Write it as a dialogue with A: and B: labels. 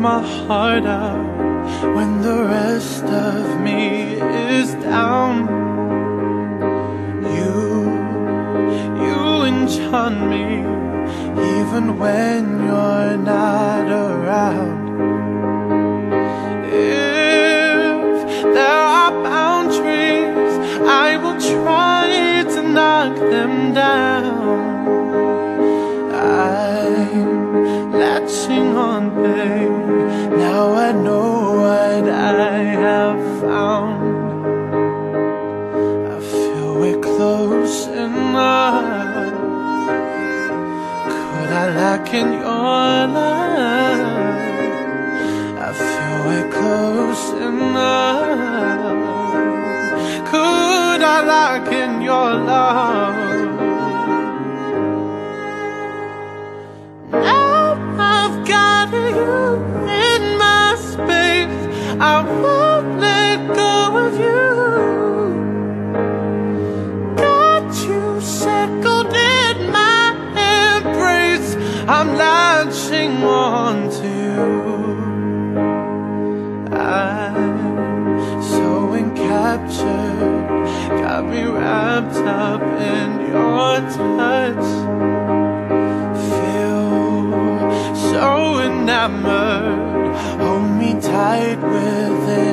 A: my heart out when the rest of me is down. You, you enchant me even when you're not around. If there are boundaries, I will try to knock them down. Enough. Could I lack in your love? I feel we're close enough. Could I lack in your love? Now I've got you in my space. I I'm latching on to you. I'm so encaptured, got me wrapped up in your touch feel so enamored. Hold me tight within